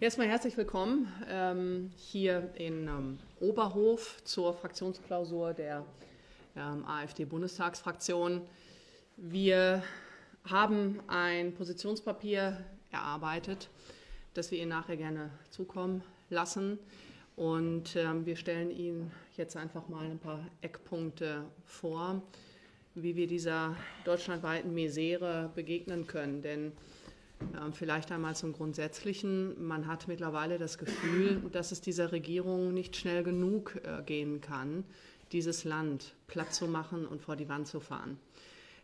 Erstmal herzlich willkommen ähm, hier in ähm, Oberhof zur Fraktionsklausur der ähm, AfD-Bundestagsfraktion. Wir haben ein Positionspapier erarbeitet, das wir Ihnen nachher gerne zukommen lassen. Und ähm, wir stellen Ihnen jetzt einfach mal ein paar Eckpunkte vor, wie wir dieser deutschlandweiten Misere begegnen können. Denn vielleicht einmal zum Grundsätzlichen. Man hat mittlerweile das Gefühl, dass es dieser Regierung nicht schnell genug äh, gehen kann, dieses Land platt zu machen und vor die Wand zu fahren.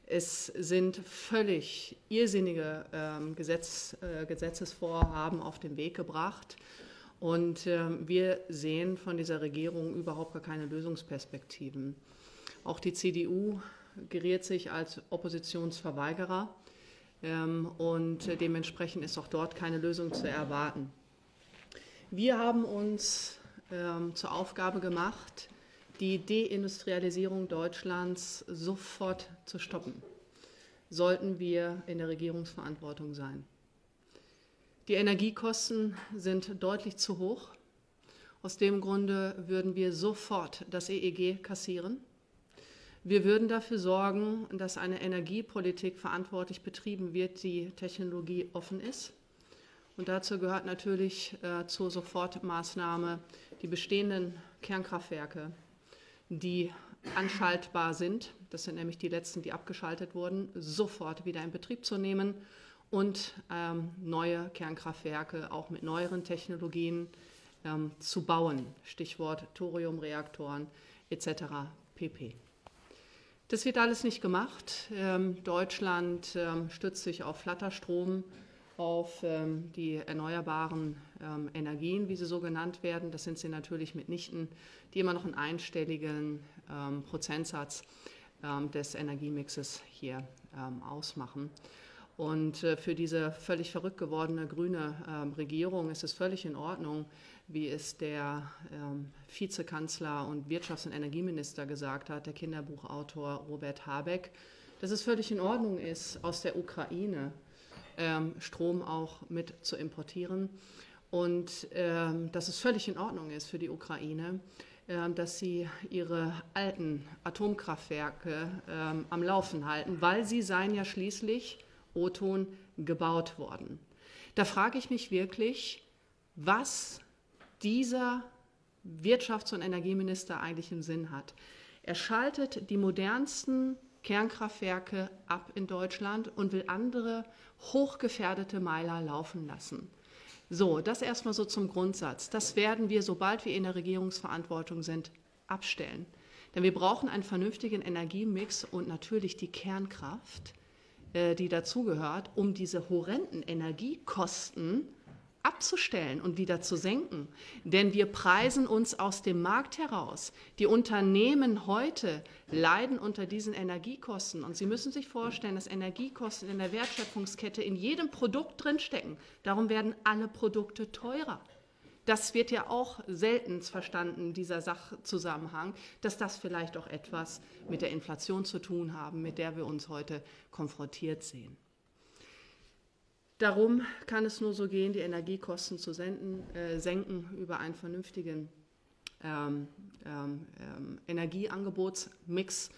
Es sind völlig irrsinnige ähm, Gesetz, äh, Gesetzesvorhaben auf den Weg gebracht. Und äh, wir sehen von dieser Regierung überhaupt gar keine Lösungsperspektiven. Auch die CDU geriert sich als Oppositionsverweigerer. Ähm, und dementsprechend ist auch dort keine Lösung zu erwarten. Wir haben uns ähm, zur Aufgabe gemacht, die Deindustrialisierung Deutschlands sofort zu stoppen, sollten wir in der Regierungsverantwortung sein. Die Energiekosten sind deutlich zu hoch. Aus dem Grunde würden wir sofort das EEG kassieren. Wir würden dafür sorgen, dass eine Energiepolitik verantwortlich betrieben wird, die technologieoffen ist. Und dazu gehört natürlich äh, zur Sofortmaßnahme die bestehenden Kernkraftwerke, die anschaltbar sind, das sind nämlich die letzten, die abgeschaltet wurden, sofort wieder in Betrieb zu nehmen und ähm, neue Kernkraftwerke auch mit neueren Technologien ähm, zu bauen. Stichwort Thoriumreaktoren etc. pp. Das wird alles nicht gemacht. Ähm, Deutschland ähm, stützt sich auf Flatterstrom, auf ähm, die erneuerbaren Energien, wie sie so genannt werden. Das sind sie natürlich mitnichten, die immer noch einen einstelligen Prozentsatz des Energiemixes hier ausmachen. Und äh, für diese völlig verrückt gewordene grüne Regierung ist es völlig in Ordnung, wie es der ähm, Vizekanzler und Wirtschafts- und Energieminister gesagt hat, der Kinderbuchautor Robert Habeck, dass es völlig in Ordnung ist, aus der Ukraine ähm, Strom auch mit zu importieren und ähm, dass es völlig in Ordnung ist für die Ukraine, ähm, dass sie ihre alten Atomkraftwerke ähm, am Laufen halten, weil sie seien ja schließlich, O-Ton, gebaut worden. Da frage ich mich wirklich, was dieser Wirtschafts- und Energieminister eigentlich im Sinn hat. Er schaltet die modernsten Kernkraftwerke ab in Deutschland und will andere hochgefährdete Meiler laufen lassen. So, das erstmal so zum Grundsatz. Das werden wir, sobald wir in der Regierungsverantwortung sind, abstellen. Denn wir brauchen einen vernünftigen Energiemix und natürlich die Kernkraft, äh, die dazugehört, um diese horrenden Energiekosten abzustellen und wieder zu senken. Denn wir preisen uns aus dem Markt heraus. Die Unternehmen heute leiden unter diesen Energiekosten. Und Sie müssen sich vorstellen, dass Energiekosten in der Wertschöpfungskette in jedem Produkt drinstecken. Darum werden alle Produkte teurer. Das wird ja auch selten verstanden, dieser Sachzusammenhang, dass das vielleicht auch etwas mit der Inflation zu tun haben, mit der wir uns heute konfrontiert sehen. Darum kann es nur so gehen, die Energiekosten zu senden, äh, senken über einen vernünftigen ähm, ähm, ähm Energieangebotsmix.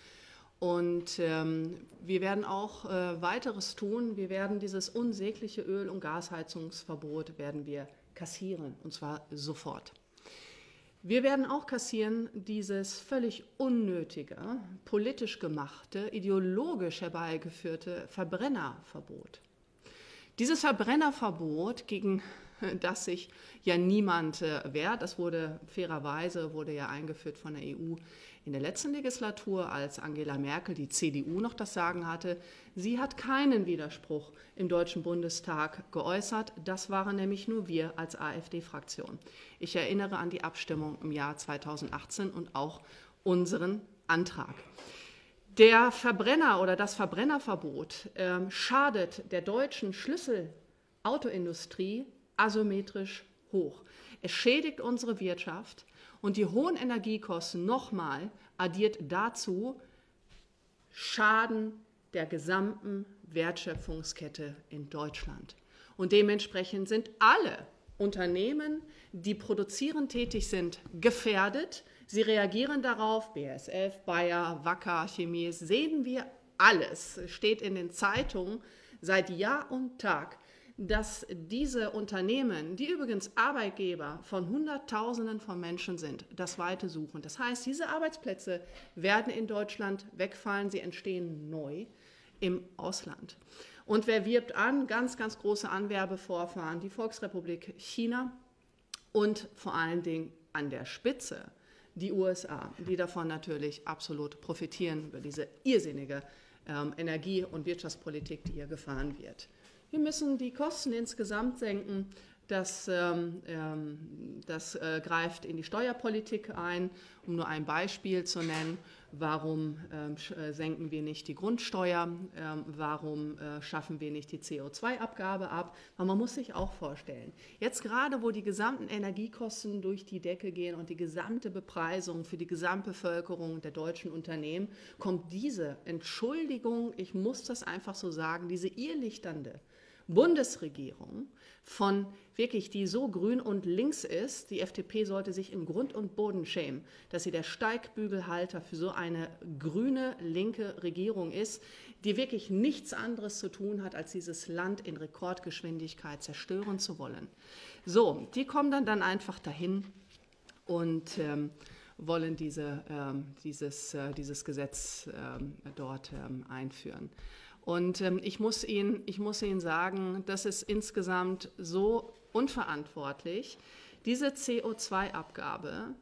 Und ähm, wir werden auch äh, weiteres tun. Wir werden dieses unsägliche Öl- und Gasheizungsverbot werden wir kassieren, und zwar sofort. Wir werden auch kassieren dieses völlig unnötige, politisch gemachte, ideologisch herbeigeführte Verbrennerverbot. Dieses Verbrennerverbot, gegen das sich ja niemand äh, wehrt, das wurde fairerweise wurde ja eingeführt von der EU in der letzten Legislatur, als Angela Merkel, die CDU, noch das Sagen hatte. Sie hat keinen Widerspruch im Deutschen Bundestag geäußert. Das waren nämlich nur wir als AfD-Fraktion. Ich erinnere an die Abstimmung im Jahr 2018 und auch unseren Antrag. Der Verbrenner oder das Verbrennerverbot äh, schadet der deutschen Schlüsselautoindustrie asymmetrisch hoch. Es schädigt unsere Wirtschaft und die hohen Energiekosten nochmal addiert dazu Schaden der gesamten Wertschöpfungskette in Deutschland. Und dementsprechend sind alle Unternehmen, die produzierend tätig sind, gefährdet. Sie reagieren darauf, BASF, Bayer, Wacker, Chemie, sehen wir alles, steht in den Zeitungen seit Jahr und Tag, dass diese Unternehmen, die übrigens Arbeitgeber von Hunderttausenden von Menschen sind, das Weite suchen. Das heißt, diese Arbeitsplätze werden in Deutschland wegfallen, sie entstehen neu im Ausland. Und wer wirbt an? Ganz, ganz große Anwerbevorfahren, die Volksrepublik China und vor allen Dingen an der Spitze die USA, die davon natürlich absolut profitieren über diese irrsinnige ähm, Energie- und Wirtschaftspolitik, die hier gefahren wird. Wir müssen die Kosten insgesamt senken. Das, ähm, ähm, das äh, greift in die Steuerpolitik ein, um nur ein Beispiel zu nennen. Warum ähm, äh, senken wir nicht die Grundsteuer? Ähm, warum äh, schaffen wir nicht die CO2-Abgabe ab? Aber man muss sich auch vorstellen, jetzt gerade, wo die gesamten Energiekosten durch die Decke gehen und die gesamte Bepreisung für die Gesamtbevölkerung der deutschen Unternehmen, kommt diese Entschuldigung, ich muss das einfach so sagen, diese irrlichternde Bundesregierung von wirklich, die so grün und links ist, die FDP sollte sich im Grund und Boden schämen, dass sie der Steigbügelhalter für so eine grüne, linke Regierung ist, die wirklich nichts anderes zu tun hat, als dieses Land in Rekordgeschwindigkeit zerstören zu wollen. So, die kommen dann, dann einfach dahin und ähm, wollen diese, ähm, dieses, äh, dieses Gesetz ähm, dort ähm, einführen. Und ähm, ich, muss Ihnen, ich muss Ihnen sagen, das ist insgesamt so unverantwortlich. Diese CO2-Abgabe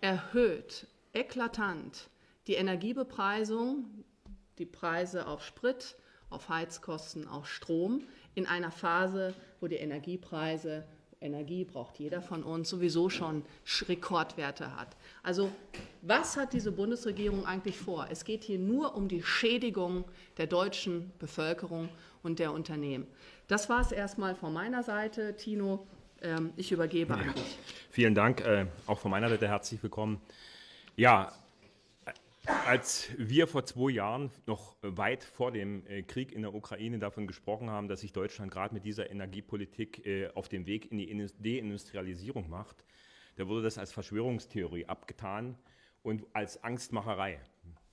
erhöht eklatant die Energiebepreisung, die Preise auf Sprit, auf Heizkosten, auf Strom in einer Phase, wo die Energiepreise Energie braucht jeder von uns, sowieso schon Rekordwerte hat. Also was hat diese Bundesregierung eigentlich vor? Es geht hier nur um die Schädigung der deutschen Bevölkerung und der Unternehmen. Das war es erstmal von meiner Seite. Tino, ähm, ich übergebe an dich. Vielen Dank, äh, auch von meiner Seite herzlich willkommen. Ja, als wir vor zwei Jahren, noch weit vor dem äh, Krieg in der Ukraine, davon gesprochen haben, dass sich Deutschland gerade mit dieser Energiepolitik äh, auf dem Weg in die Deindustrialisierung macht, da wurde das als Verschwörungstheorie abgetan und als Angstmacherei.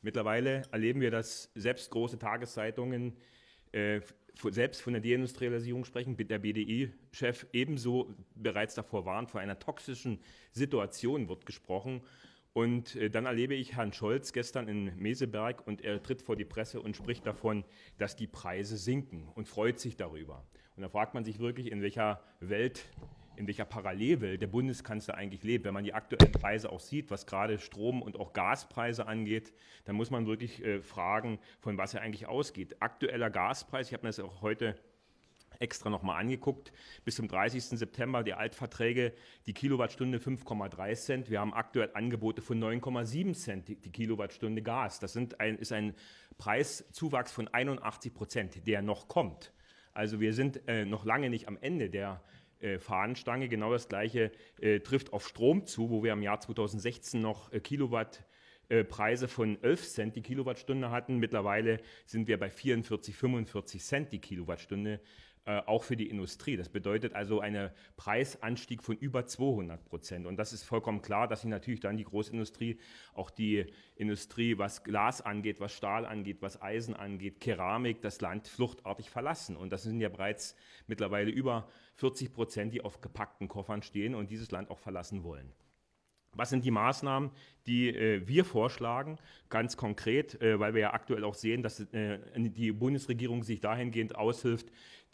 Mittlerweile erleben wir, dass selbst große Tageszeitungen äh, selbst von der Deindustrialisierung sprechen, der BDI-Chef ebenso bereits davor warnt, vor einer toxischen Situation wird gesprochen. Und äh, dann erlebe ich Herrn Scholz gestern in Meseberg und er tritt vor die Presse und spricht davon, dass die Preise sinken und freut sich darüber. Und da fragt man sich wirklich, in welcher Welt, in welcher Parallelwelt der Bundeskanzler eigentlich lebt. Wenn man die aktuellen Preise auch sieht, was gerade Strom- und auch Gaspreise angeht, dann muss man wirklich äh, fragen, von was er eigentlich ausgeht. Aktueller Gaspreis, ich habe mir das auch heute extra nochmal angeguckt. Bis zum 30. September die Altverträge, die Kilowattstunde 5,3 Cent. Wir haben aktuell Angebote von 9,7 Cent die, die, Kilowattstunde Gas. Das ein, ist ein Preiszuwachs von 81 Prozent, der noch kommt. Also wir sind äh, noch lange nicht am Ende der äh, Fahnenstange. Genau das Gleiche äh, trifft auf Strom zu, wo wir im Jahr 2016 noch äh, Kilowatt äh, von 11 Cent die Kilowattstunde hatten. Mittlerweile sind wir bei 44, 45 Cent die Kilowattstunde. Äh, auch für die Industrie. Das bedeutet also einen Preisanstieg von über 200 Prozent. Und das ist vollkommen klar, dass sich natürlich dann die Großindustrie, auch die Industrie, was Glas angeht, was Stahl angeht, was Eisen angeht, Keramik, das Land fluchtartig verlassen. Und das sind ja bereits mittlerweile über 40 Prozent, die auf gepackten Koffern stehen und dieses Land auch verlassen wollen. Was sind die Maßnahmen, die äh, wir vorschlagen? Ganz konkret, äh, weil wir ja aktuell auch sehen, dass äh, die Bundesregierung sich dahingehend aushilft,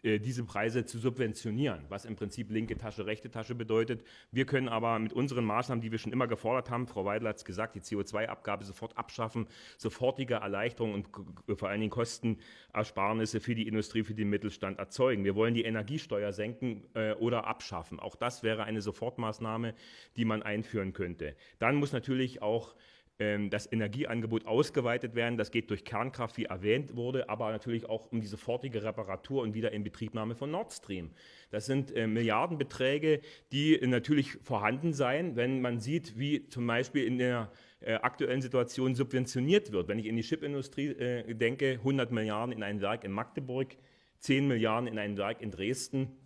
diese Preise zu subventionieren, was im Prinzip linke Tasche, rechte Tasche bedeutet. Wir können aber mit unseren Maßnahmen, die wir schon immer gefordert haben, Frau Weidel hat es gesagt, die CO2-Abgabe sofort abschaffen, sofortige Erleichterungen und vor allen Dingen Kostenersparnisse für die Industrie, für den Mittelstand erzeugen. Wir wollen die Energiesteuer senken äh, oder abschaffen. Auch das wäre eine Sofortmaßnahme, die man einführen könnte. Dann muss natürlich auch das Energieangebot ausgeweitet werden. Das geht durch Kernkraft, wie erwähnt wurde, aber natürlich auch um die sofortige Reparatur und Wiederinbetriebnahme von Nord Stream. Das sind äh, Milliardenbeträge, die natürlich vorhanden seien, wenn man sieht, wie zum Beispiel in der äh, aktuellen Situation subventioniert wird. Wenn ich in die Chipindustrie äh, denke, 100 Milliarden in ein Werk in Magdeburg, 10 Milliarden in ein Werk in Dresden,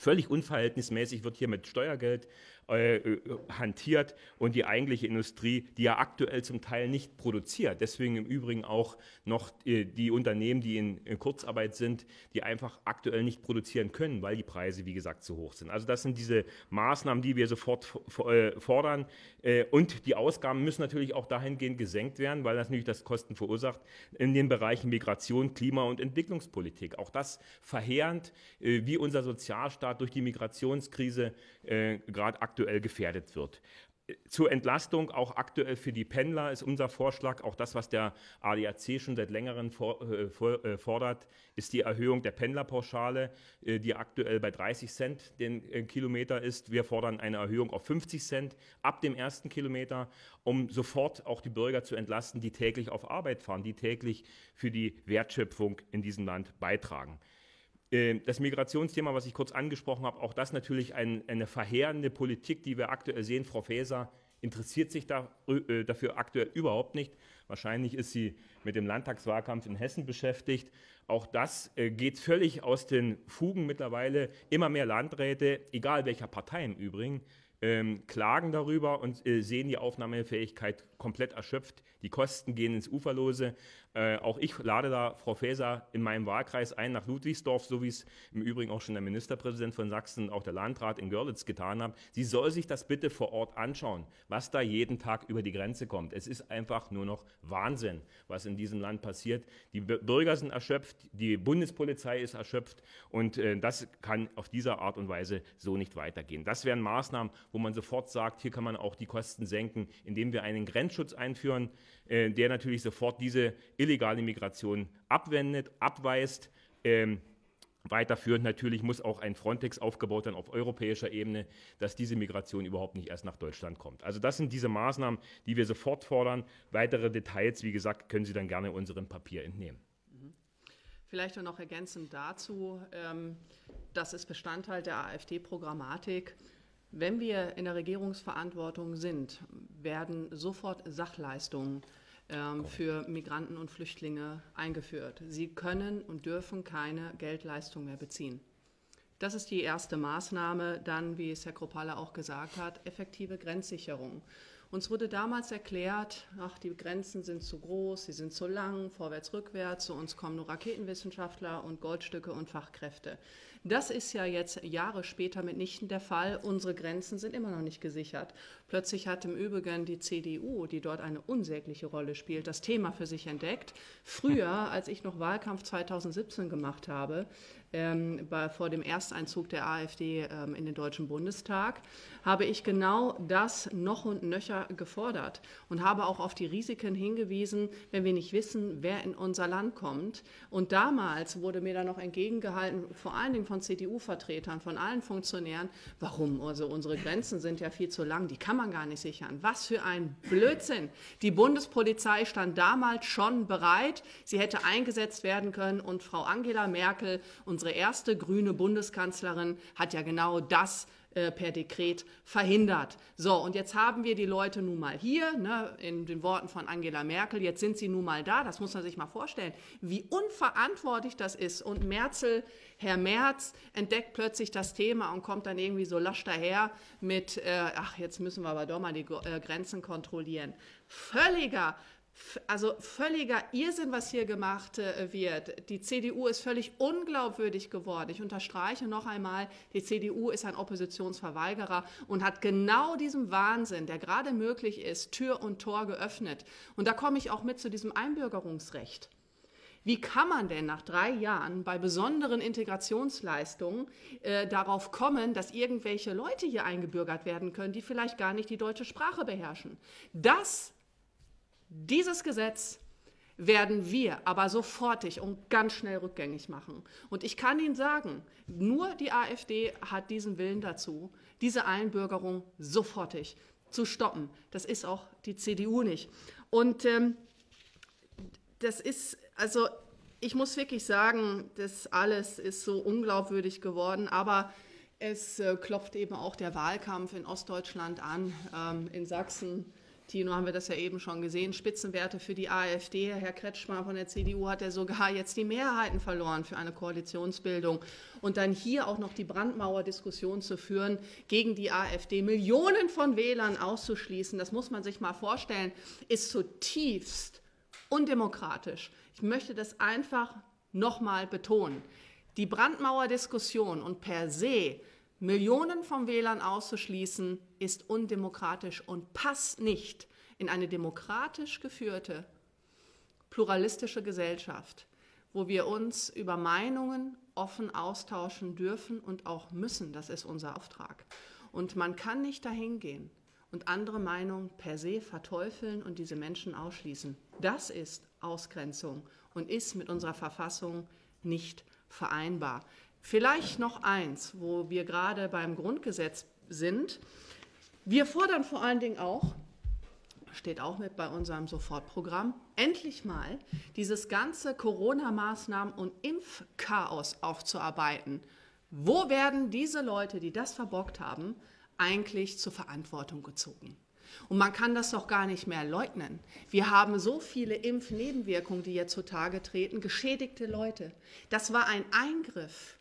Völlig unverhältnismäßig wird hier mit Steuergeld äh, äh, hantiert und die eigentliche Industrie, die ja aktuell zum Teil nicht produziert. Deswegen im Übrigen auch noch äh, die Unternehmen, die in, Kurzarbeit sind, die einfach aktuell nicht produzieren können, weil die Preise, wie gesagt, zu hoch sind. Also das sind diese Maßnahmen, die wir sofort fordern. Und die Ausgaben müssen natürlich auch dahingehend gesenkt werden, weil das natürlich das Kosten verursacht in den Bereichen Migration, Klima und Entwicklungspolitik. Auch das verheerend, wie unser Sozialstaat durch die Migrationskrise gerade aktuell aktuell gefährdet wird. Zur Entlastung, auch aktuell für die Pendler, ist unser Vorschlag, auch das, was der ADAC schon seit längerem äh, äh, fordert, ist die Erhöhung der Pendlerpauschale, äh, die aktuell bei 30 Cent den Kilometer ist. Wir fordern eine Erhöhung auf 50 Cent ab dem ersten Kilometer, um sofort auch die Bürger zu entlasten, die täglich auf Arbeit fahren, die täglich für die Wertschöpfung in diesem Land beitragen. Ähm, das Migrationsthema, was ich kurz angesprochen habe, auch das natürlich ein, eine verheerende Politik, die wir aktuell sehen. Frau Faeser interessiert sich da, äh, dafür aktuell überhaupt nicht. Wahrscheinlich ist sie mit dem Landtagswahlkampf in Hessen beschäftigt. Auch das äh, geht völlig aus den Fugen mittlerweile. Immer mehr Landräte, egal welcher Partei im Übrigen, ähm, klagen darüber und äh, sehen die Aufnahmefähigkeit komplett erschöpft. Die Kosten gehen ins Uferlose. Äh, auch ich lade da Frau Faeser in meinem Wahlkreis ein nach Ludwigsdorf, so wie es im Übrigen auch schon der Ministerpräsident von Sachsen, auch der Landrat in Görlitz getan haben. Sie soll sich das bitte vor Ort anschauen, was da jeden Tag über die Grenze kommt. Es ist einfach nur noch Wahnsinn, was in diesem Land passiert. Die Bürger sind erschöpft, die Bundespolizei ist erschöpft und äh, das kann auf diese Art und Weise so nicht weitergehen. Das wären Maßnahmen, wo man sofort sagt, hier kann man auch die Kosten senken, indem wir einen Grenzschutz einführen, äh, der natürlich sofort diese illegale Migration abwendet, abweist. Ähm, Weiterführend natürlich muss auch ein Frontex aufgebaut werden auf europäischer Ebene, dass diese Migration überhaupt nicht erst nach Deutschland kommt. Also das sind diese Maßnahmen, die wir sofort fordern. Weitere Details, wie gesagt, können Sie dann gerne unserem Papier entnehmen. Mhm. Vielleicht noch ergänzend dazu, ähm, das ist Bestandteil der AfD-Programmatik. Wenn wir in der Regierungsverantwortung sind, werden sofort Sachleistungen ähm, für Migranten und Flüchtlinge eingeführt. Sie können und dürfen keine Geldleistung mehr beziehen. Das ist die erste Maßnahme. Dann, wie es Herr Kropala auch gesagt hat, effektive Grenzsicherung. Uns wurde damals erklärt, ach, die Grenzen sind zu groß, sie sind zu lang, vorwärts, rückwärts, zu uns kommen nur Raketenwissenschaftler und Goldstücke und Fachkräfte. Das ist ja jetzt Jahre später mitnichten der Fall. Unsere Grenzen sind immer noch nicht gesichert. Plötzlich hat im Übrigen die CDU, die dort eine unsägliche Rolle spielt, das Thema für sich entdeckt. Früher, als ich noch Wahlkampf 2017 gemacht habe, ähm, bei, vor dem Ersteinzug der AfD ähm, in den Deutschen Bundestag, habe ich genau das noch und nöcher gefordert und habe auch auf die Risiken hingewiesen, wenn wir nicht wissen, wer in unser Land kommt. Und damals wurde mir dann noch entgegengehalten, vor allen Dingen von CDU-Vertretern, von allen Funktionären, warum? Also unsere Grenzen sind ja viel zu lang, die kann man gar nicht sichern. Was für ein Blödsinn. Die Bundespolizei stand damals schon bereit, sie hätte eingesetzt werden können und Frau Angela Merkel, unsere erste grüne Bundeskanzlerin, hat ja genau das äh, per Dekret verhindert. So, und jetzt haben wir die Leute nun mal hier, ne, in den Worten von Angela Merkel, jetzt sind sie nun mal da, das muss man sich mal vorstellen, wie unverantwortlich das ist. Und Merzel, Herr Merz entdeckt plötzlich das Thema und kommt dann irgendwie so lasch daher mit, äh, ach, jetzt müssen wir aber doch mal die äh, Grenzen kontrollieren. Völliger also völliger Irrsinn, was hier gemacht äh, wird. Die CDU ist völlig unglaubwürdig geworden. Ich unterstreiche noch einmal, die CDU ist ein Oppositionsverweigerer und hat genau diesem Wahnsinn, der gerade möglich ist, Tür und Tor geöffnet. Und da komme ich auch mit zu diesem Einbürgerungsrecht. Wie kann man denn nach drei Jahren bei besonderen Integrationsleistungen äh, darauf kommen, dass irgendwelche Leute hier eingebürgert werden können, die vielleicht gar nicht die deutsche Sprache beherrschen? Das dieses Gesetz werden wir aber sofortig und ganz schnell rückgängig machen. Und ich kann Ihnen sagen, nur die AfD hat diesen Willen dazu, diese Einbürgerung sofortig zu stoppen. Das ist auch die CDU nicht. Und ähm, das ist, also ich muss wirklich sagen, das alles ist so unglaubwürdig geworden, aber es äh, klopft eben auch der Wahlkampf in Ostdeutschland an, ähm, in Sachsen Tino, haben wir das ja eben schon gesehen, Spitzenwerte für die AfD. Herr Kretschmann von der CDU hat ja sogar jetzt die Mehrheiten verloren für eine Koalitionsbildung. Und dann hier auch noch die Brandmauer-Diskussion zu führen, gegen die AfD Millionen von Wählern auszuschließen, das muss man sich mal vorstellen, ist zutiefst undemokratisch. Ich möchte das einfach nochmal betonen. Die Brandmauer-Diskussion und per se Millionen von Wählern auszuschließen, ist undemokratisch und passt nicht in eine demokratisch geführte, pluralistische Gesellschaft, wo wir uns über Meinungen offen austauschen dürfen und auch müssen. Das ist unser Auftrag. Und man kann nicht dahin gehen und andere Meinungen per se verteufeln und diese Menschen ausschließen. Das ist Ausgrenzung und ist mit unserer Verfassung nicht vereinbar. Vielleicht noch eins, wo wir gerade beim Grundgesetz sind. Wir fordern vor allen Dingen auch, steht auch mit bei unserem Sofortprogramm, endlich mal dieses ganze Corona-Maßnahmen- und Impfchaos aufzuarbeiten. Wo werden diese Leute, die das verbockt haben, eigentlich zur Verantwortung gezogen? Und man kann das doch gar nicht mehr leugnen. Wir haben so viele Impfnebenwirkungen, die jetzt zutage treten, geschädigte Leute. Das war ein Eingriff.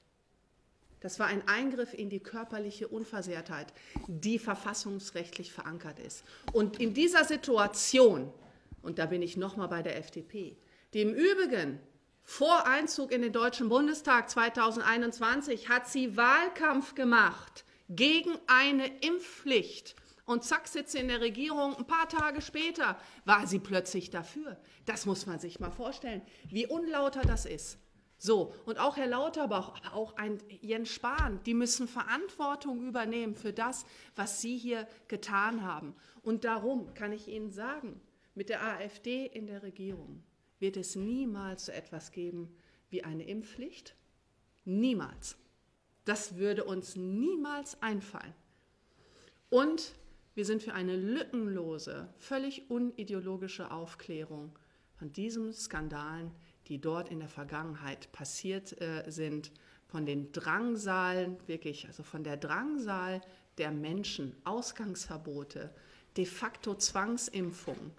Das war ein Eingriff in die körperliche Unversehrtheit, die verfassungsrechtlich verankert ist. Und in dieser Situation, und da bin ich nochmal bei der FDP, die im Übrigen vor Einzug in den Deutschen Bundestag 2021 hat sie Wahlkampf gemacht gegen eine Impfpflicht und zack, sitzt sie in der Regierung. Ein paar Tage später war sie plötzlich dafür. Das muss man sich mal vorstellen, wie unlauter das ist. So, und auch Herr Lauterbach, aber auch ein Jens Spahn, die müssen Verantwortung übernehmen für das, was sie hier getan haben. Und darum kann ich Ihnen sagen, mit der AfD in der Regierung wird es niemals so etwas geben wie eine Impfpflicht. Niemals. Das würde uns niemals einfallen. Und wir sind für eine lückenlose, völlig unideologische Aufklärung von diesen Skandalen, die dort in der Vergangenheit passiert äh, sind, von den Drangsalen, wirklich, also von der Drangsal der Menschen, Ausgangsverbote, de facto Zwangsimpfung.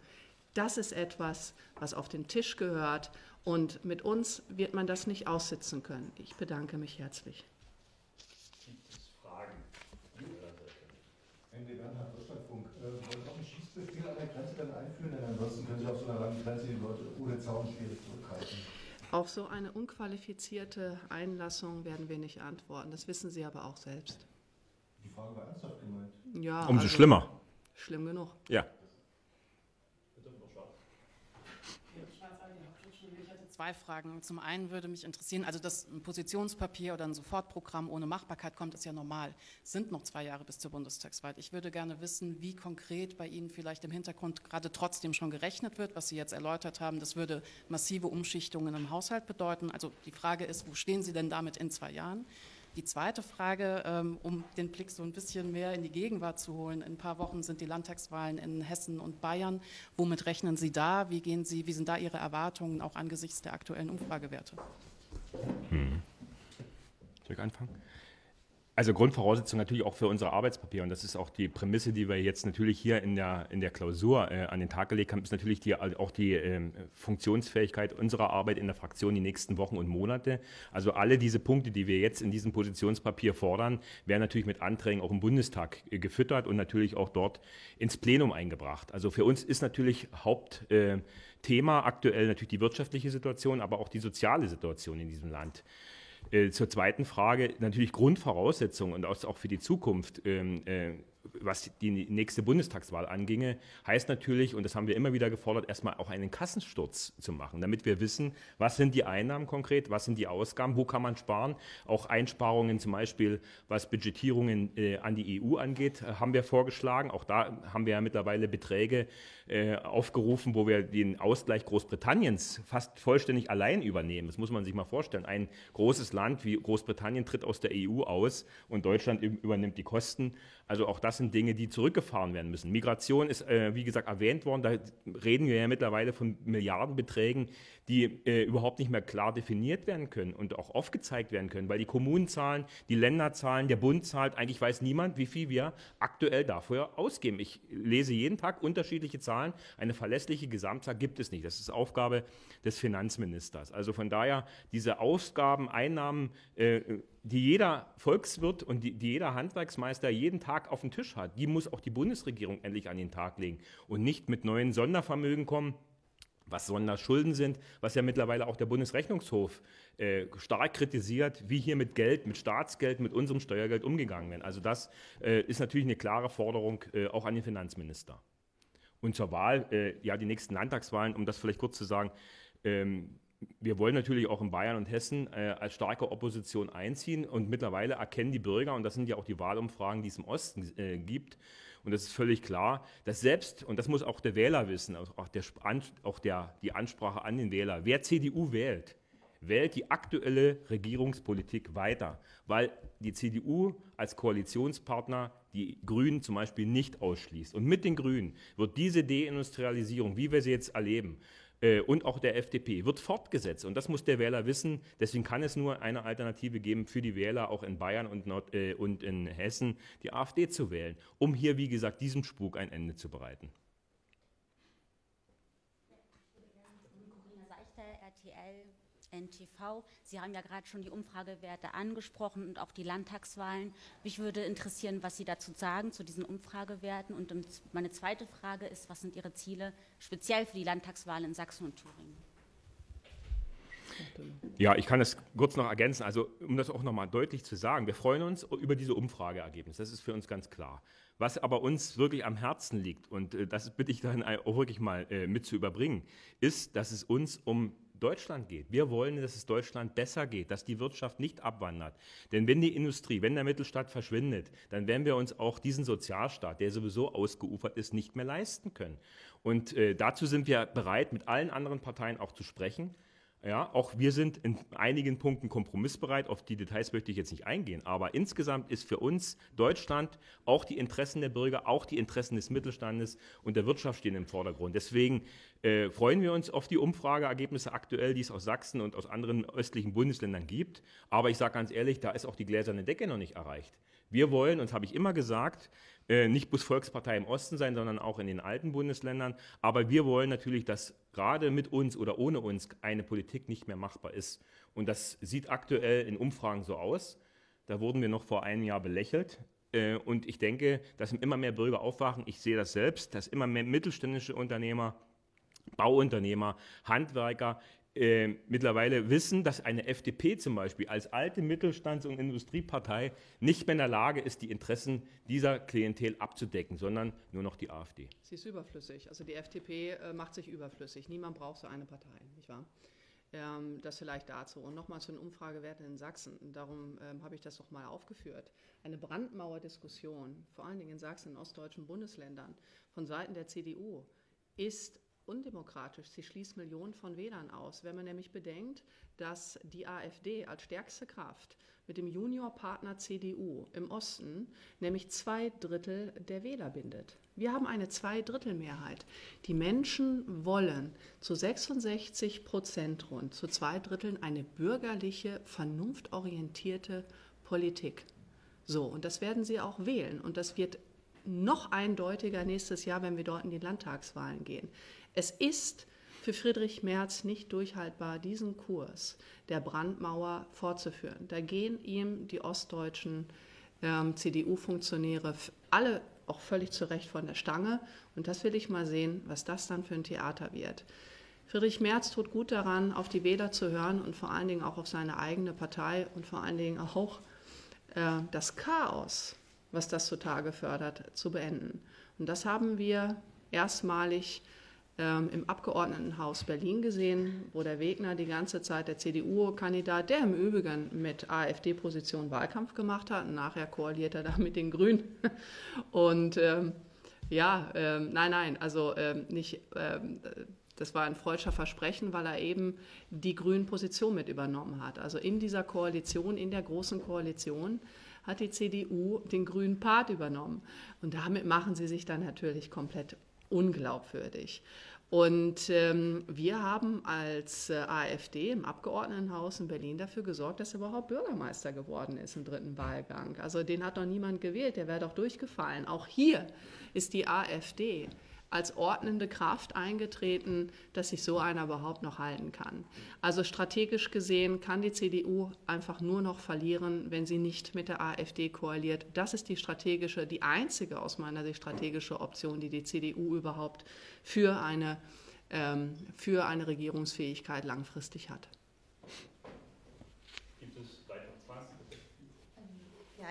Das ist etwas, was auf den Tisch gehört und mit uns wird man das nicht aussitzen können. Ich bedanke mich herzlich. Zaun schwierig zurückhalten. Auf so eine unqualifizierte Einlassung werden wir nicht antworten. Das wissen Sie aber auch selbst. Die Frage war ernsthaft gemeint. Ja, Umso also schlimmer. Schlimm genug. Ja. Zwei Fragen. Zum einen würde mich interessieren, also dass ein Positionspapier oder ein Sofortprogramm ohne Machbarkeit kommt, ist ja normal. Es sind noch zwei Jahre bis zur Bundestagswahl. Ich würde gerne wissen, wie konkret bei Ihnen vielleicht im Hintergrund gerade trotzdem schon gerechnet wird, was Sie jetzt erläutert haben. Das würde massive Umschichtungen im Haushalt bedeuten. Also die Frage ist, wo stehen Sie denn damit in zwei Jahren? Die zweite Frage, ähm, um den Blick so ein bisschen mehr in die Gegenwart zu holen. In ein paar Wochen sind die Landtagswahlen in Hessen und Bayern. Womit rechnen Sie da? Wie, gehen Sie, wie sind da Ihre Erwartungen auch angesichts der aktuellen Umfragewerte? Hm. Soll ich anfangen? Also Grundvoraussetzung natürlich auch für unser Arbeitspapier und das ist auch die Prämisse, die wir jetzt natürlich hier in der, in der Klausur äh, an den Tag gelegt haben, ist natürlich die, auch die äh, Funktionsfähigkeit unserer Arbeit in der Fraktion die nächsten Wochen und Monate. Also alle diese Punkte, die wir jetzt in diesem Positionspapier fordern, werden natürlich mit Anträgen auch im Bundestag äh, gefüttert und natürlich auch dort ins Plenum eingebracht. Also für uns ist natürlich Hauptthema aktuell natürlich die wirtschaftliche Situation, aber auch die soziale Situation in diesem Land. Äh, zur zweiten Frage, natürlich Grundvoraussetzung und auch für die Zukunft ähm, äh, was die nächste Bundestagswahl anginge, heißt natürlich, und das haben wir immer wieder gefordert, erstmal auch einen Kassensturz zu machen, damit wir wissen, was sind die Einnahmen konkret, was sind die Ausgaben, wo kann man sparen. Auch Einsparungen zum Beispiel, was Budgetierungen äh, an die EU angeht, äh, haben wir vorgeschlagen. Auch da haben wir ja mittlerweile Beträge äh, aufgerufen, wo wir den Ausgleich Großbritanniens fast vollständig allein übernehmen. Das muss man sich mal vorstellen. Ein großes Land wie Großbritannien tritt aus der EU aus und Deutschland übernimmt die Kosten. Also auch das sind Dinge, die zurückgefahren werden müssen. Migration ist, äh, wie gesagt, erwähnt worden. Da reden wir ja mittlerweile von Milliardenbeträgen, die äh, überhaupt nicht mehr klar definiert werden können und auch aufgezeigt werden können, weil die Kommunen zahlen, die Länder zahlen, der Bund zahlt. Eigentlich weiß niemand, wie viel wir aktuell dafür ausgeben. Ich lese jeden Tag unterschiedliche Zahlen. Eine verlässliche Gesamtzahl gibt es nicht. Das ist Aufgabe des Finanzministers. Also von daher diese Ausgaben, Einnahmen, äh, die jeder Volkswirt und die, die, jeder Handwerksmeister jeden Tag auf dem Tisch hat, die muss auch die Bundesregierung endlich an den Tag legen und nicht mit neuen Sondervermögen kommen was Sonderschulden sind, was ja mittlerweile auch der Bundesrechnungshof äh, stark kritisiert, wie hier mit Geld, mit Staatsgeld, mit unserem Steuergeld umgegangen wird. Also das äh, ist natürlich eine klare Forderung äh, auch an den Finanzminister. Und zur Wahl, äh, ja, die nächsten Landtagswahlen, um das vielleicht kurz zu sagen, ähm, wir wollen natürlich auch in Bayern und Hessen äh, als starke Opposition einziehen und mittlerweile erkennen die Bürger, und das sind ja auch die Wahlumfragen, die es im Osten äh, gibt, und es ist völlig klar, dass selbst, und das muss auch der Wähler wissen, auch, der, auch der, die Ansprache an den Wähler, wer CDU wählt, wählt die aktuelle Regierungspolitik weiter, weil die CDU als Koalitionspartner die Grünen zum Beispiel nicht ausschließt. Und mit den Grünen wird diese Deindustrialisierung, wie wir sie jetzt erleben, äh, und auch der FDP wird fortgesetzt. Und das muss der Wähler wissen. Deswegen kann es nur eine Alternative geben für die Wähler, auch in Bayern und, Nord äh, und in Hessen, die AfD zu wählen, um hier, wie gesagt, diesem Spuk ein Ende zu bereiten. RTL NTV. Sie haben ja gerade schon die Umfragewerte angesprochen und auch die Landtagswahlen. Mich würde interessieren, was Sie dazu sagen, zu diesen Umfragewerten. Und meine zweite Frage ist, was sind Ihre Ziele speziell für die Landtagswahl in Sachsen und Thüringen? Ja, ich kann das kurz noch ergänzen. Also, um das auch nochmal deutlich zu sagen, wir freuen uns über diese Umfrageergebnisse. Das ist für uns ganz klar. Was aber uns wirklich am Herzen liegt, und äh, das bitte ich dann auch wirklich mal äh, mit zu überbringen, ist, dass es uns um Deutschland geht. Wir wollen, dass es Deutschland besser geht, dass die Wirtschaft nicht abwandert. Denn wenn die Industrie, wenn der Mittelstaat verschwindet, dann werden wir uns auch diesen Sozialstaat, der sowieso ausgeufert ist, nicht mehr leisten können. Und äh, dazu sind wir bereit, mit allen anderen Parteien auch zu sprechen. Ja, auch wir sind in einigen Punkten kompromissbereit. Auf die Details möchte ich jetzt nicht eingehen. Aber insgesamt ist für uns Deutschland auch die Interessen der Bürger, auch die Interessen des Mittelstandes und der Wirtschaft stehen im Vordergrund. Deswegen äh, freuen wir uns auf die Umfrageergebnisse aktuell, die es aus Sachsen und aus anderen östlichen Bundesländern gibt. Aber ich sage ganz ehrlich, da ist auch die gläserne Decke noch nicht erreicht. Wir wollen, und das habe ich immer gesagt, äh, nicht bloß Volkspartei im Osten sein, sondern auch in den alten Bundesländern. Aber wir wollen natürlich, dass gerade mit uns oder ohne uns eine Politik nicht mehr machbar ist. Und das sieht aktuell in Umfragen so aus. Da wurden wir noch vor einem Jahr belächelt. Äh, und ich denke, dass immer mehr Bürger aufwachen. Ich sehe das selbst, dass immer mehr mittelständische Unternehmer Bauunternehmer, Handwerker äh, mittlerweile wissen, dass eine FDP zum Beispiel als alte Mittelstands- und Industriepartei nicht mehr in der Lage ist, die Interessen dieser Klientel abzudecken, sondern nur noch die AfD. Sie ist überflüssig. Also die FDP äh, macht sich überflüssig. Niemand braucht so eine Partei, nicht wahr? Ähm, das vielleicht dazu. Und nochmal zu den Umfragewerten in Sachsen. Darum ähm, habe ich das nochmal aufgeführt. Eine Brandmauerdiskussion, vor allen Dingen in Sachsen, in ostdeutschen Bundesländern, von Seiten der CDU, ist undemokratisch. Sie schließt Millionen von Wählern aus. Wenn man nämlich bedenkt, dass die AfD als stärkste Kraft mit dem Juniorpartner CDU im Osten nämlich zwei Drittel der Wähler bindet. Wir haben eine Zweidrittelmehrheit. Die Menschen wollen zu 66 Prozent rund, zu zwei Dritteln eine bürgerliche, vernunftorientierte Politik. So, und das werden sie auch wählen. Und das wird noch eindeutiger nächstes Jahr, wenn wir dort in die Landtagswahlen gehen. Es ist für Friedrich Merz nicht durchhaltbar, diesen Kurs der Brandmauer fortzuführen. Da gehen ihm die ostdeutschen ähm, CDU-Funktionäre alle auch völlig zu Recht von der Stange. Und das will ich mal sehen, was das dann für ein Theater wird. Friedrich Merz tut gut daran, auf die Wähler zu hören und vor allen Dingen auch auf seine eigene Partei und vor allen Dingen auch äh, das Chaos, was das zutage fördert, zu beenden. Und das haben wir erstmalig ähm, im Abgeordnetenhaus Berlin gesehen, wo der Wegner die ganze Zeit der CDU-Kandidat, der im Übrigen mit AfD-Position Wahlkampf gemacht hat, nachher koaliert er da mit den Grünen. Und ähm, ja, ähm, nein, nein, also ähm, nicht. Ähm, das war ein freudscher Versprechen, weil er eben die grünen Position mit übernommen hat. Also in dieser Koalition, in der großen Koalition, hat die CDU den grünen Part übernommen. Und damit machen sie sich dann natürlich komplett unglaubwürdig. Und ähm, wir haben als äh, AfD im Abgeordnetenhaus in Berlin dafür gesorgt, dass er überhaupt Bürgermeister geworden ist im dritten Wahlgang. Also den hat doch niemand gewählt, der wäre doch durchgefallen. Auch hier ist die AfD als ordnende Kraft eingetreten, dass sich so einer überhaupt noch halten kann. Also strategisch gesehen kann die CDU einfach nur noch verlieren, wenn sie nicht mit der AfD koaliert. Das ist die strategische, die einzige aus meiner Sicht strategische Option, die die CDU überhaupt für eine, ähm, für eine Regierungsfähigkeit langfristig hat.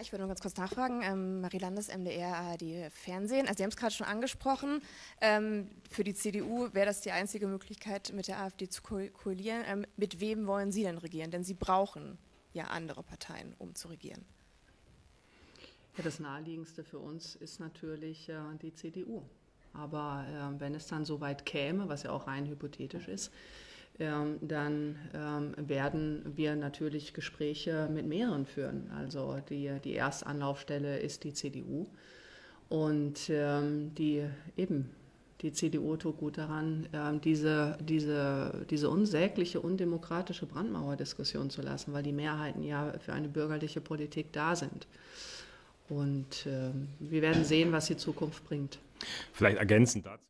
Ich würde noch ganz kurz nachfragen. Ähm, Marie Landes, MDR, ARD, Fernsehen. Also Sie haben es gerade schon angesprochen. Ähm, für die CDU wäre das die einzige Möglichkeit, mit der AfD zu ko koalieren. Ähm, mit wem wollen Sie denn regieren? Denn Sie brauchen ja andere Parteien, um zu regieren. Ja, das Naheliegendste für uns ist natürlich äh, die CDU. Aber äh, wenn es dann so weit käme, was ja auch rein hypothetisch ist, dann ähm, werden wir natürlich Gespräche mit mehreren führen. Also die, die Erstanlaufstelle ist die CDU und ähm, die eben die CDU tut gut daran, diese, diese, diese unsägliche, undemokratische Brandmauerdiskussion zu lassen, weil die Mehrheiten ja für eine bürgerliche Politik da sind. Und wir werden sehen, was die Zukunft bringt. Vielleicht ergänzend dazu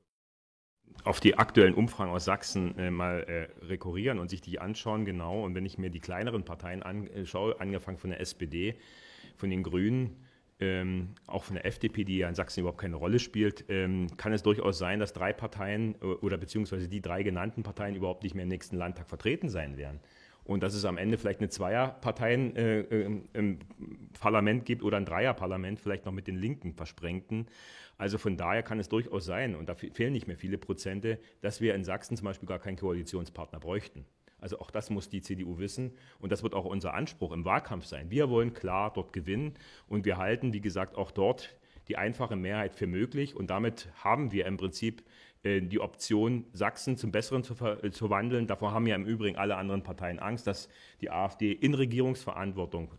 auf die aktuellen Umfragen aus Sachsen äh, mal äh, rekurrieren und sich die anschauen genau. Und wenn ich mir die kleineren Parteien anschaue, angefangen von der SPD, von den Grünen, ähm, auch von der FDP, die ja in Sachsen überhaupt keine Rolle spielt, ähm, kann es durchaus sein, dass drei Parteien äh, oder beziehungsweise die drei genannten Parteien überhaupt nicht mehr im nächsten Landtag vertreten sein werden. Und dass es am Ende vielleicht eine Zweierparteien äh, äh, im Parlament gibt oder ein Dreierparlament, vielleicht noch mit den Linken versprengten. Also von daher kann es durchaus sein, und da fehlen nicht mehr viele Prozente, dass wir in Sachsen zum Beispiel gar keinen Koalitionspartner bräuchten. Also auch das muss die CDU wissen und das wird auch unser Anspruch im Wahlkampf sein. Wir wollen klar dort gewinnen und wir halten, wie gesagt, auch dort die einfache Mehrheit für möglich und damit haben wir im Prinzip die Option, Sachsen zum Besseren zu, äh, zu wandeln. Davor haben ja im Übrigen alle anderen Parteien Angst, dass die AfD in Regierungsverantwortung,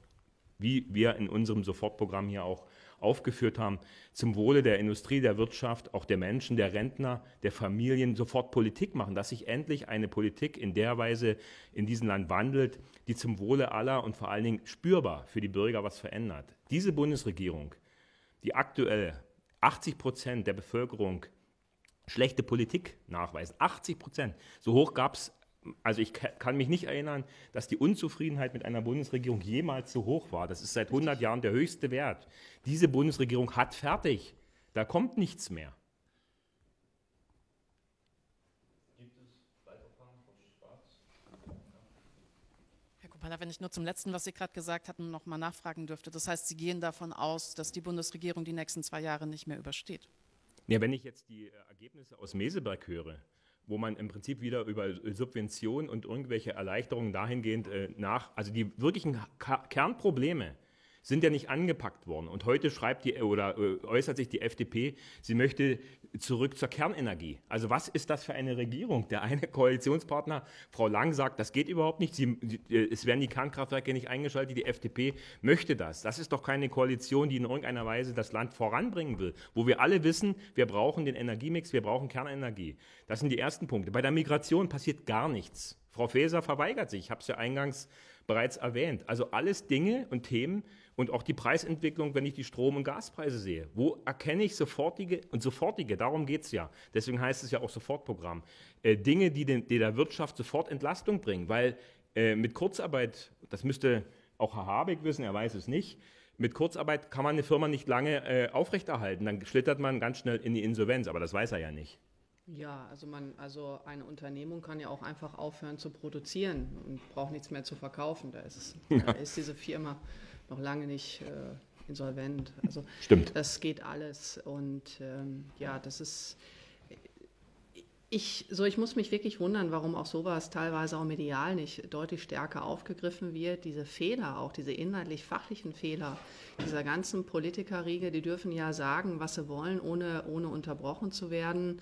wie wir in unserem Sofortprogramm hier auch aufgeführt haben, zum Wohle der Industrie, der Wirtschaft, auch der Menschen, der Rentner, der Familien sofort Politik machen, dass sich endlich eine Politik in der Weise in diesem Land wandelt, die zum Wohle aller und vor allen Dingen spürbar für die Bürger was verändert. Diese Bundesregierung, die aktuell 80 Prozent der Bevölkerung schlechte Politik nachweisen, 80 Prozent, so hoch gab es also ich kann mich nicht erinnern, dass die Unzufriedenheit mit einer Bundesregierung jemals so hoch war. Das ist seit 100 Jahren der höchste Wert. Diese Bundesregierung hat fertig. Da kommt nichts mehr. Herr Kopala, wenn ich nur zum Letzten, was Sie gerade gesagt hatten, noch mal nachfragen dürfte. Das heißt, Sie gehen davon aus, dass die Bundesregierung die nächsten zwei Jahre nicht mehr übersteht? Ja, wenn ich jetzt die äh, Ergebnisse aus Meseberg höre, wo man im Prinzip wieder über Subventionen und irgendwelche Erleichterungen dahingehend äh, nach, also die wirklichen Ka Kernprobleme sind ja nicht angepackt worden. Und heute schreibt die oder äh, äußert sich die FDP, sie möchte zurück zur Kernenergie. Also was ist das für eine Regierung? Der eine Koalitionspartner, Frau Lang, sagt, das geht überhaupt nicht. Sie, äh, es werden die Kernkraftwerke nicht eingeschaltet. Die FDP möchte das. Das ist doch keine Koalition, die in irgendeiner Weise das Land voranbringen will. Wo wir alle wissen, wir brauchen den Energiemix, wir brauchen Kernenergie. Das sind die ersten Punkte. Bei der Migration passiert gar nichts. Frau Faeser verweigert sich. Ich habe es ja eingangs bereits erwähnt. Also alles Dinge und Themen, und auch die Preisentwicklung, wenn ich die Strom- und Gaspreise sehe. Wo erkenne ich sofortige und sofortige, darum geht es ja. Deswegen heißt es ja auch Sofortprogramm. Äh, Dinge, die, den, die, der Wirtschaft sofort Entlastung bringen. Weil äh, mit Kurzarbeit, das müsste auch Herr Habeck wissen, er weiß es nicht, mit Kurzarbeit kann man eine Firma nicht lange äh, aufrechterhalten. Dann schlittert man ganz schnell in die Insolvenz, aber das weiß er ja nicht. Ja, also man, also eine Unternehmung kann ja auch einfach aufhören zu produzieren und braucht nichts mehr zu verkaufen. Da ist, es, da ist diese Firma noch lange nicht äh, insolvent. Also Stimmt. das geht alles. Und ähm, ja, das ist. Ich, so, ich muss mich wirklich wundern, warum auch sowas teilweise auch medial nicht deutlich stärker aufgegriffen wird. Diese Fehler, auch diese inhaltlich-fachlichen Fehler dieser ganzen Politikerriege, die dürfen ja sagen, was sie wollen, ohne, ohne unterbrochen zu werden.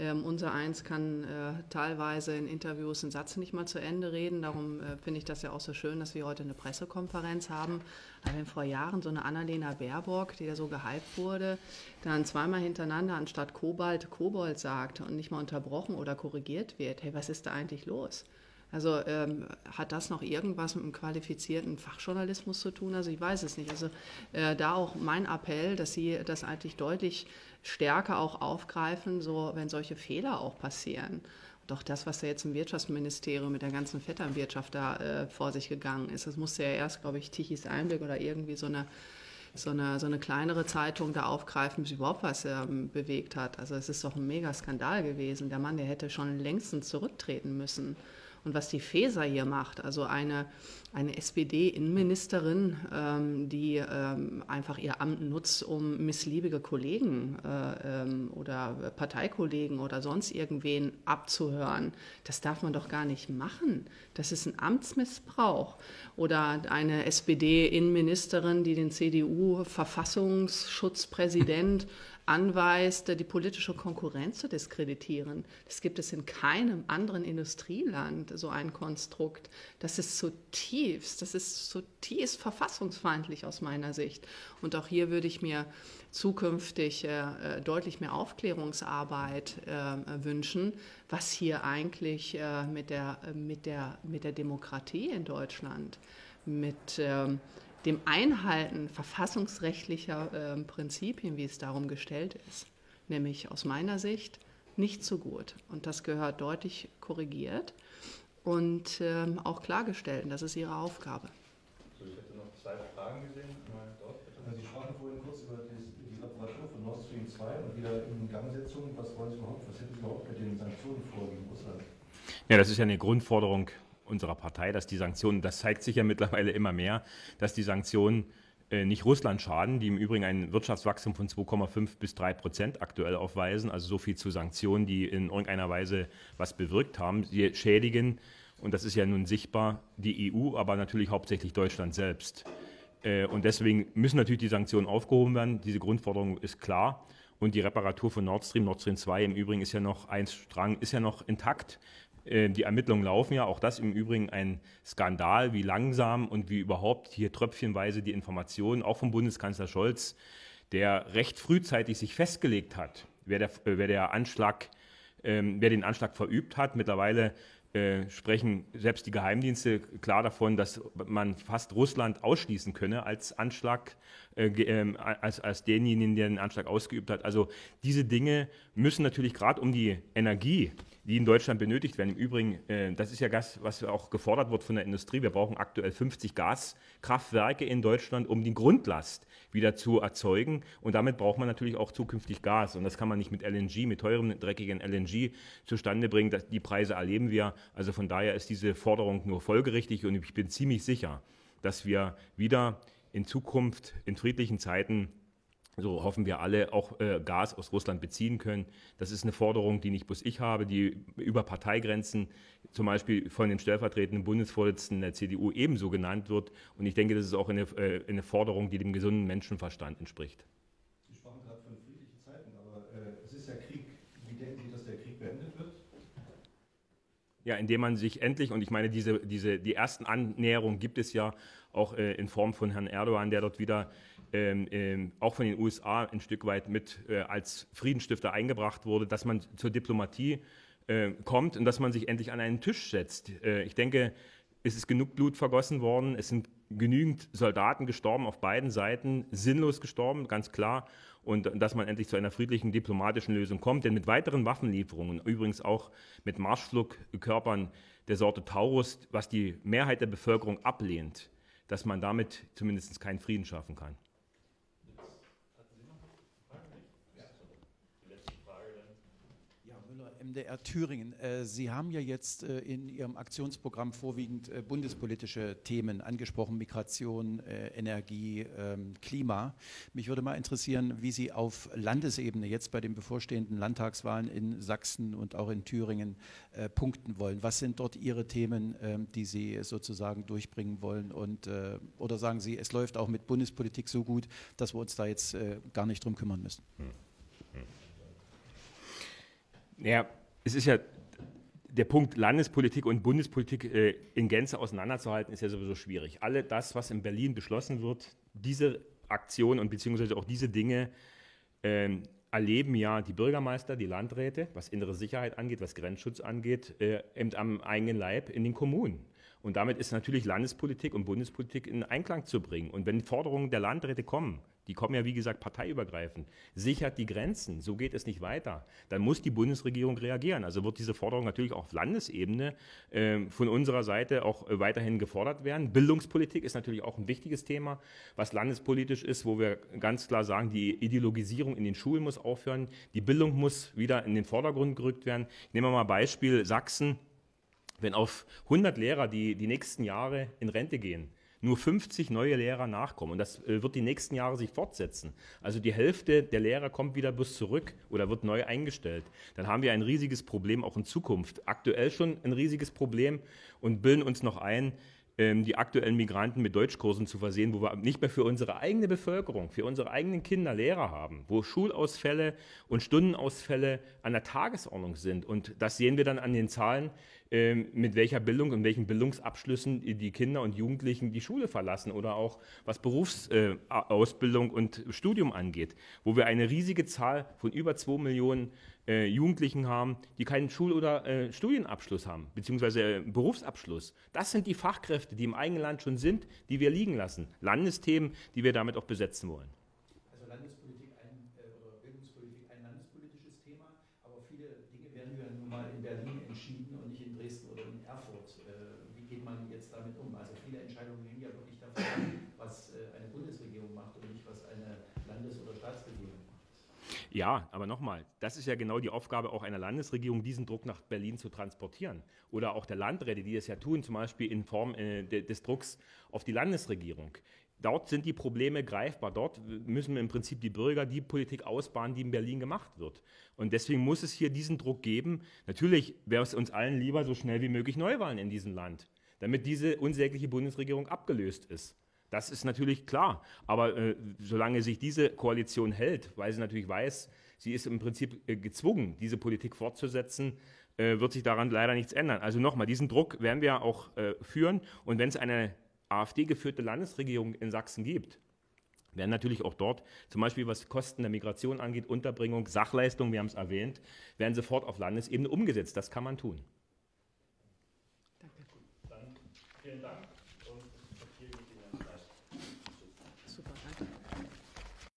Ähm, unser Eins kann äh, teilweise in Interviews einen Satz nicht mal zu Ende reden. Darum äh, finde ich das ja auch so schön, dass wir heute eine Pressekonferenz haben. Aber wenn vor Jahren so eine Annalena Baerbock, die ja so gehypt wurde, dann zweimal hintereinander anstatt Kobalt Kobold sagt und nicht mal unterbrochen oder korrigiert wird, hey, was ist da eigentlich los? Also ähm, hat das noch irgendwas mit einem qualifizierten Fachjournalismus zu tun? Also ich weiß es nicht. Also äh, da auch mein Appell, dass Sie das eigentlich deutlich stärker auch aufgreifen, so wenn solche Fehler auch passieren. Doch das, was da jetzt im Wirtschaftsministerium mit der ganzen Vetternwirtschaft da äh, vor sich gegangen ist, das musste ja erst, glaube ich, Tichys Einblick oder irgendwie so eine, so eine, so eine kleinere Zeitung da aufgreifen, bis überhaupt was ähm, bewegt hat. Also es ist doch ein Mega-Skandal gewesen. Der Mann, der hätte schon längstens zurücktreten müssen. Und was die Feser hier macht, also eine, eine SPD-Innenministerin, ähm, die ähm, einfach ihr Amt nutzt, um missliebige Kollegen äh, ähm, oder Parteikollegen oder sonst irgendwen abzuhören, das darf man doch gar nicht machen. Das ist ein Amtsmissbrauch. Oder eine SPD-Innenministerin, die den CDU-Verfassungsschutzpräsident anweist, die politische Konkurrenz zu diskreditieren. Das gibt es in keinem anderen Industrieland, so ein Konstrukt. Das ist zutiefst, das ist zutiefst verfassungsfeindlich aus meiner Sicht. Und auch hier würde ich mir zukünftig äh, deutlich mehr Aufklärungsarbeit äh, wünschen, was hier eigentlich äh, mit, der, mit, der, mit der Demokratie in Deutschland, mit ähm, dem Einhalten verfassungsrechtlicher äh, Prinzipien, wie es darum gestellt ist, nämlich aus meiner Sicht nicht so gut. Und das gehört deutlich korrigiert und ähm, auch klargestellt. Und das ist Ihre Aufgabe. So, ich hätte noch zwei Fragen gesehen. Also Sie sprachen vorhin kurz über die, die Reparatur von Nord Stream 2 und wieder in Gangsetzung. Was wollen Sie überhaupt, was hätten Sie überhaupt mit den Sanktionen vor gegen Russland? Ja, das ist ja eine Grundforderung unserer Partei, dass die Sanktionen, das zeigt sich ja mittlerweile immer mehr, dass die Sanktionen äh, nicht Russland schaden, die im Übrigen ein Wirtschaftswachstum von 2,5 bis 3 Prozent aktuell aufweisen, also so viel zu Sanktionen, die in irgendeiner Weise was bewirkt haben. Sie schädigen, und das ist ja nun sichtbar, die EU, aber natürlich hauptsächlich Deutschland selbst. Äh, und deswegen müssen natürlich die Sanktionen aufgehoben werden. Diese Grundforderung ist klar. Und die Reparatur von Nord Stream, Nord Stream 2 im Übrigen ist ja noch ein Strang, ist ja noch intakt. Äh, die Ermittlungen laufen ja, auch das im Übrigen ein Skandal, wie langsam und wie überhaupt hier tröpfchenweise die Informationen, auch vom Bundeskanzler Scholz, der recht frühzeitig sich festgelegt hat, wer der, äh, wer der Anschlag, ähm, wer den Anschlag verübt hat. Mittlerweile äh, sprechen selbst die Geheimdienste klar davon, dass man fast Russland ausschließen könne als Anschlag, äh, äh, als, als denjenigen, der den Anschlag ausgeübt hat. Also diese Dinge müssen natürlich gerade um die Energie die in Deutschland benötigt werden. Im Übrigen, äh, das ist ja Gas, was auch gefordert wird von der Industrie. Wir brauchen aktuell 50 Gaskraftwerke in Deutschland, um die Grundlast wieder zu erzeugen. Und damit braucht man natürlich auch zukünftig Gas. Und das kann man nicht mit LNG, mit teurem, dreckigen LNG zustande bringen. Die Preise erleben wir. Also von daher ist diese Forderung nur folgerichtig. Und ich bin ziemlich sicher, dass wir wieder in Zukunft, in friedlichen Zeiten, so hoffen wir alle, auch äh, Gas aus Russland beziehen können. Das ist eine Forderung, die nicht bloß ich habe, die über Parteigrenzen zum Beispiel von dem stellvertretenden Bundesvorsitzenden der CDU ebenso genannt wird. Und ich denke, das ist auch eine, äh, eine Forderung, die dem gesunden Menschenverstand entspricht. Sie sprachen gerade von friedlichen Zeiten, aber äh, es ist ja Krieg. Wie denken Sie, dass der Krieg beendet wird? Ja, indem man sich endlich, und ich meine, diese, diese, die ersten Annäherungen gibt es ja auch äh, in Form von Herrn Erdogan, der dort wieder ähm, ähm, auch von den USA ein Stück weit mit äh, als Friedensstifter eingebracht wurde, dass man zur Diplomatie äh, kommt und dass man sich endlich an einen Tisch setzt. Äh, ich denke, es ist genug Blut vergossen worden, es sind genügend Soldaten gestorben auf beiden Seiten, sinnlos gestorben, ganz klar. Und dass man endlich zu einer friedlichen diplomatischen Lösung kommt. Denn mit weiteren Waffenlieferungen, übrigens auch mit Marschflugkörpern der Sorte Taurus, was die Mehrheit der Bevölkerung ablehnt, dass man damit zumindest keinen Frieden schaffen kann. MDR Thüringen. Äh, Sie haben ja jetzt äh, in Ihrem Aktionsprogramm vorwiegend äh, bundespolitische Themen angesprochen, Migration, Energie, ähm, Klima. Mich würde mal interessieren, wie Sie auf Landesebene jetzt bei den bevorstehenden Landtagswahlen in Sachsen und auch in Thüringen punkten wollen. Was sind dort Ihre Themen, ähm, die Sie sozusagen durchbringen wollen? Und, oder sagen Sie, es läuft auch mit Bundespolitik so gut, dass wir uns da jetzt gar nicht drum kümmern müssen? Hm. Naja, es ist ja der Punkt, Landespolitik und Bundespolitik äh, in Gänze auseinanderzuhalten, ist ja sowieso schwierig. Alle das, was in Berlin beschlossen wird, diese Aktion und beziehungsweise auch diese Dinge ähm, erleben ja die Bürgermeister, die Landräte, was innere Sicherheit angeht, was Grenzschutz angeht, äh, eben am eigenen Leib in den Kommunen. Und damit ist natürlich Landespolitik und Bundespolitik in Einklang zu bringen. Und wenn Forderungen der Landräte kommen, die kommen ja wie gesagt parteiübergreifend, sichert die Grenzen, so geht es nicht weiter, dann muss die Bundesregierung reagieren. Also wird diese Forderung natürlich auch auf Landesebene äh, von unserer Seite auch äh, weiterhin gefordert werden. Bildungspolitik ist natürlich auch ein wichtiges Thema, was landespolitisch ist, wo wir ganz klar sagen, die Ideologisierung in den Schulen muss aufhören, die Bildung muss wieder in den Vordergrund gerückt werden. Nehmen wir mal Beispiel Sachsen. Wenn auf 100 Lehrer, die die nächsten Jahre in Rente gehen, nur 50 neue Lehrer nachkommen. Und das äh, wird die nächsten Jahre sich fortsetzen. Also die Hälfte der Lehrer kommt wieder bis zurück oder wird neu eingestellt. Dann haben wir ein riesiges Problem auch in Zukunft. Aktuell schon ein riesiges Problem und bilden uns noch ein, ähm, die aktuellen Migranten mit Deutschkursen zu versehen, wo wir nicht mehr für unsere eigene Bevölkerung, für unsere eigenen Kinder Lehrer haben, wo Schulausfälle und Stundenausfälle an der Tagesordnung sind. Und das sehen wir dann an den Zahlen, mit welcher Bildung und welchen Bildungsabschlüssen die Kinder und Jugendlichen die Schule verlassen oder auch was Berufsausbildung äh, und Studium angeht, wo wir eine riesige Zahl von über zwei Millionen äh, Jugendlichen haben, die keinen Schul- oder äh, Studienabschluss haben, beziehungsweise Berufsabschluss. Das sind die Fachkräfte, die im eigenen Land schon sind, die wir liegen lassen. Landesthemen, die wir damit auch besetzen wollen. Also Landespolitik ein, äh, oder Bildungspolitik ein landespolitisches Thema, aber viele Dinge werden ja nun mal in Berlin entschieden und nicht in Dresden oder in Erfurt. Äh, wie geht man jetzt damit um? Also viele Entscheidungen hängen ja wirklich davon ab, was äh, eine Bundesregierung macht und nicht, was eine Landes- oder Staatsregierung macht. Ja, aber nochmal, das ist ja genau die Aufgabe auch einer Landesregierung, diesen Druck nach Berlin zu transportieren. Oder auch der Landräte, die es ja tun, zum Beispiel in Form äh, des Drucks auf die Landesregierung. Dort sind die Probleme greifbar. Dort müssen im Prinzip die Bürger die Politik ausbauen, die in Berlin gemacht wird. Und deswegen muss es hier diesen Druck geben. Natürlich wäre es uns allen lieber, so schnell wie möglich Neuwahlen in diesem Land, damit diese unsägliche Bundesregierung abgelöst ist. Das ist natürlich klar. Aber äh, solange sich diese Koalition hält, weil sie natürlich weiß, sie ist im Prinzip äh, gezwungen, diese Politik fortzusetzen, äh, wird sich daran leider nichts ändern. Also nochmal, diesen Druck werden wir auch äh, führen. Und wenn es eine AfD-geführte Landesregierung in Sachsen gibt, werden natürlich auch dort, zum Beispiel was Kosten der Migration angeht, Unterbringung, Sachleistung, wir haben es erwähnt, werden sofort auf Landesebene umgesetzt. Das kann man tun. Danke. Dann vielen Dank